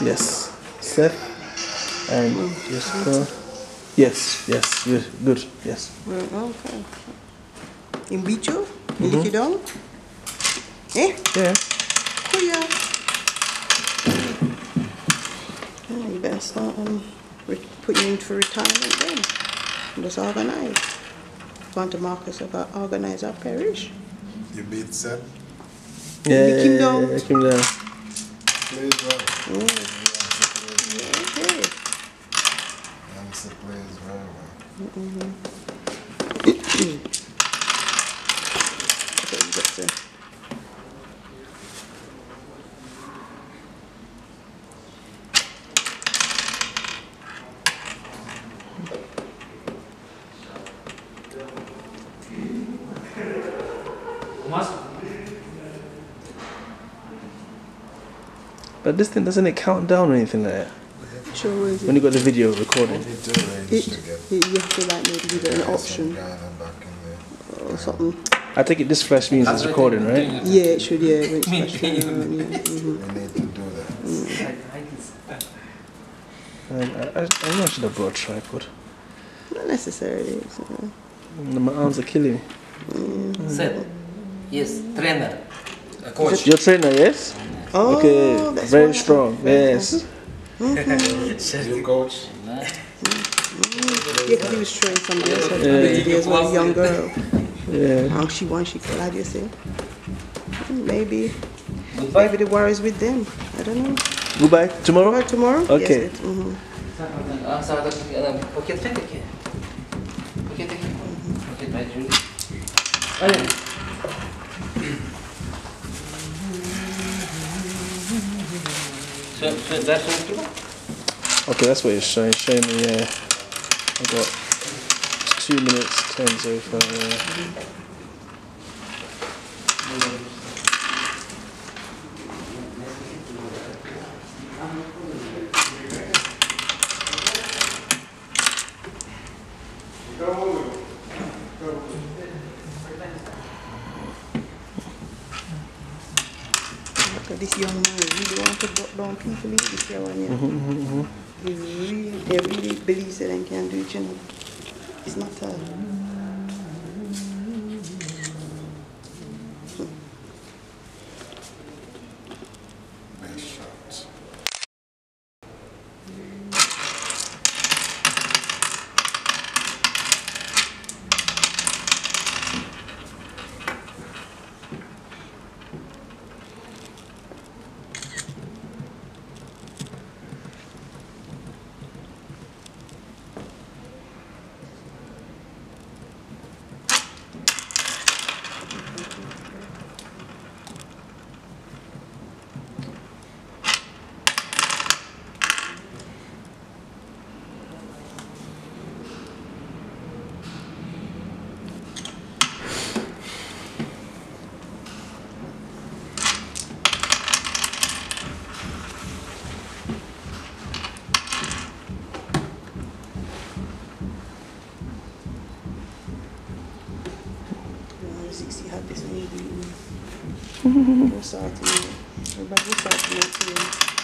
Yes. Seth and Jessica. Yes, yes, good, good, yes. Okay. In Bicho? In Likidong? Eh? Yeah. Kuya. Yeah, you better start um, re- put you into retirement then. And Just organize. Want to Marcus about organize our parish? You beat Seth? Yeah, Kim Dong. yeah, Kim Dong. Plays well. Very well. Okay, you got to. But this thing doesn't it count down or anything like that? Sure is When you got the video recording. You do really It, it, you have to like maybe give it an option Ghana back in there. or something. I take it this flash means it's recording, right? Yeah, it should, yeah. When it's flashing around, yeah. mhm. We need to do that. Um, I, I, I know I should have brought a tripod. Not necessarily. so. Mm, My arms are killing me. Seth. Yes, trainer. a coach. Your trainer, yes? Oh, okay, that's very why- strong. Yes. Mm-hmm. You coach? Mm-hmm. Yeah, because he was showing somebody else had Yeah. yeah. videos with a young girl. Yeah. How she won, she could, how do you say? Mm, maybe. Maybe the war is with them. I don't know. Goodbye. Tomorrow? Or tomorrow? Okay. Yes, it, mhm. Ah, sa alam, paket fin ikke. Paket ikke. Okay, that's what it's showing. Showing me, yeah. I got two minutes, ten so far. Yeah. Uh, Look at this young man. Really want to drop down people in this year one year. He really, they really believes that they can do it, you know. It's not a... Best shots. You know, 60 had this maybe. To, everybody will start to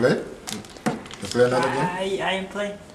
play? You play another game? I I am playing.